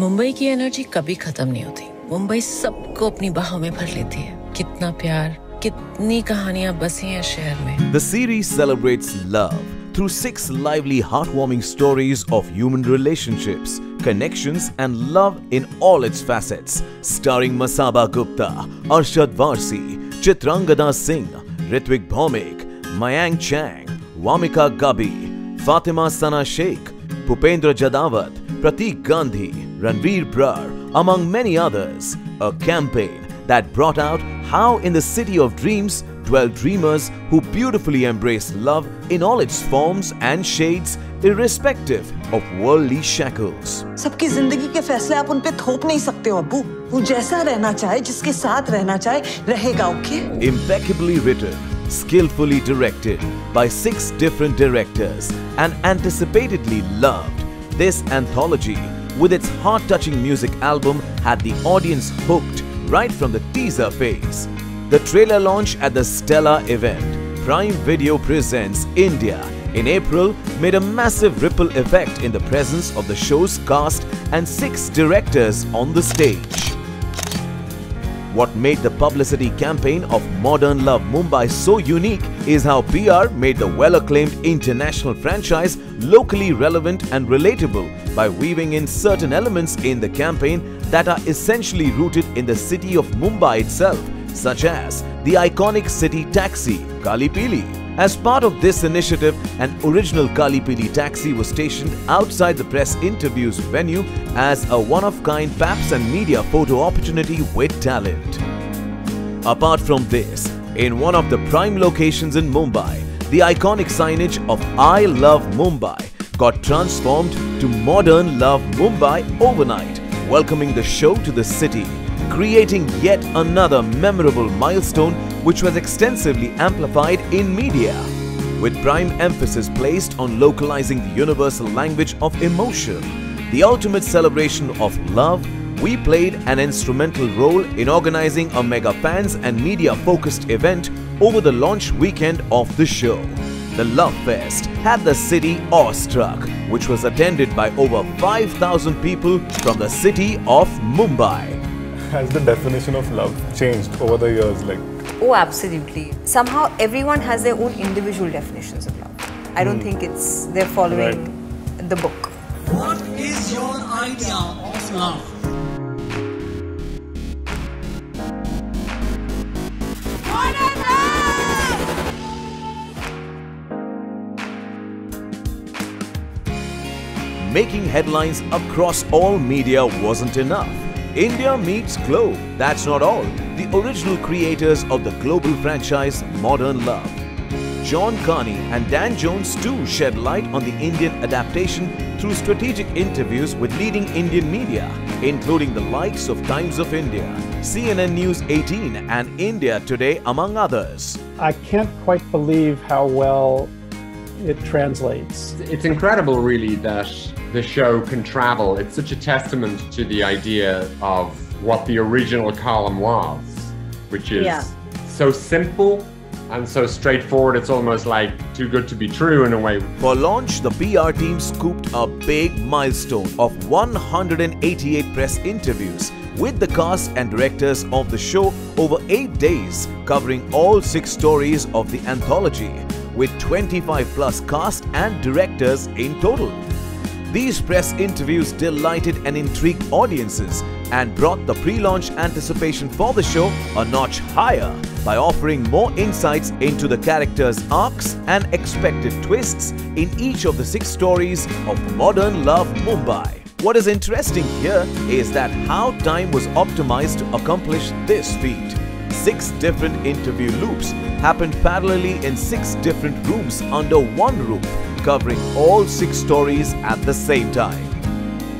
मुंबई की एनर्जी कभी खत्म नहीं होती। मुंबई सबको अपनी बाहों में भर लेती है। कितना प्यार, कितनी कहानियाँ बसी हैं शहर में। The series celebrates love through six lively heart warming stories of human relationships connections and love in all its facets starring Masaba Gupta Arshad Warsi Chitrangada Singh Ritwik Bhaumik Mayank Chang Wamiqa Gabbi Fatima Sana Sheikh Bhupendra जदावत Prateek Gandhi Ranveer Brar, among many others, a campaign that brought out how in the city of dreams dwell dreamers who beautifully embrace love in all its forms and shades irrespective of worldly shackles. सबकी जिंदगी के फैसले आप उनपे थोप नहीं सकते हो अब्बू वो जैसा रहना चाहे जिसके साथ रहना चाहे रहेगा okay? Impeccably written skillfully directed by six different directors and anticipatedly loved. This anthology with its heart touching music album, had the audience hooked right from the teaser phase. The trailer launch at the Stella event, Prime Video Presents India, in April made a massive ripple effect in the presence of the show's cast and six directors on the stage. What made the publicity campaign of Modern Love Mumbai so unique is how PR made the well acclaimed international franchise locally relevant and relatable by weaving in certain elements in the campaign that are essentially rooted in the city of Mumbai itself, such as the iconic city taxi, Kali Pili. As part of this initiative, an original Kali Pili taxi was stationed outside the press interviews venue as a one-of-kind Paps and media photo opportunity with talent. Apart from this, in one of the prime locations in Mumbai, the iconic signage of I Love Mumbai got transformed to Modern Love Mumbai overnight, welcoming the show to the city, creating yet another memorable milestone which was extensively amplified in media. With prime emphasis placed on localizing the universal language of emotion, the ultimate celebration of love, we played an instrumental role in organizing a mega fans and media focused event over the launch weekend of the show. The Love Fest had the city awestruck, which was attended by over 5,000 people from the city of Mumbai. Has the definition of love changed over the years? Like, Oh, absolutely. Somehow everyone has their own individual definitions of love. I don't hmm. think it's they're following the book. What is your idea of love? Making headlines across all media wasn't enough. India meets Globe. That's not all. The original creators of the global franchise Modern Love. John Carney and Dan Jones too shed light on the Indian adaptation through strategic interviews with leading Indian media, including the likes of Times of India, CNN News 18 and India Today among others. I can't quite believe how well it translates. It's incredible, really, that the show can travel. It's such a testament to the idea of what the original column was, which is Yeah. so simple and so straightforward. It's almost like too good to be true in a way. For launch, the PR team scooped a big milestone of 188 press interviews with the cast and directors of the show over 8 days, covering all 6 stories of the anthology, with 25 plus cast and directors in total. These press interviews delighted and intrigued audiences and brought the pre-launch anticipation for the show a notch higher by offering more insights into the characters' arcs and expected twists in each of the six stories of Modern Love Mumbai. What is interesting here is that how time was optimized to accomplish this feat. Six different interview loops happened parallelly in six different rooms under one roof, covering all six stories at the same time.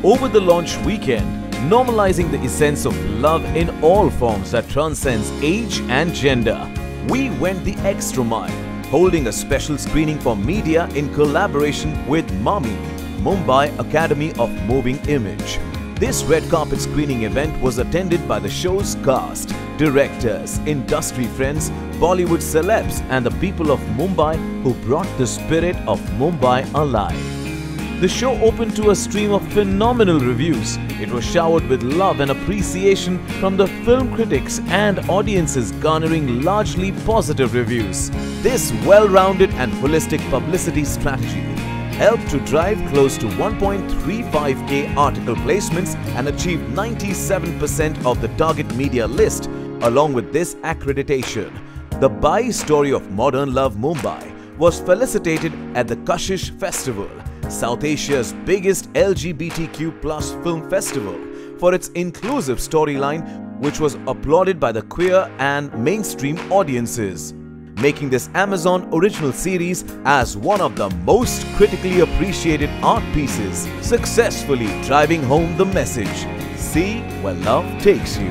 Over the launch weekend, normalizing the essence of love in all forms that transcends age and gender, we went the extra mile, holding a special screening for media in collaboration with MAMI, Mumbai Academy of Moving Image. This red carpet screening event was attended by the show's cast, directors, industry friends, Bollywood celebs and the people of Mumbai who brought the spirit of Mumbai alive. The show opened to a stream of phenomenal reviews. It was showered with love and appreciation from the film critics and audiences garnering largely positive reviews. This well-rounded and holistic publicity strategy helped to drive close to 1.35k article placements and achieve 97% of the target media list. Along with this accreditation, the Bai story of modern love Mumbai was felicitated at the Kashish Festival, South Asia's biggest LGBTQ plus film festival, for its inclusive storyline which was applauded by the queer and mainstream audiences, making this Amazon original series as one of the most critically appreciated art pieces, successfully driving home the message, see where love takes you.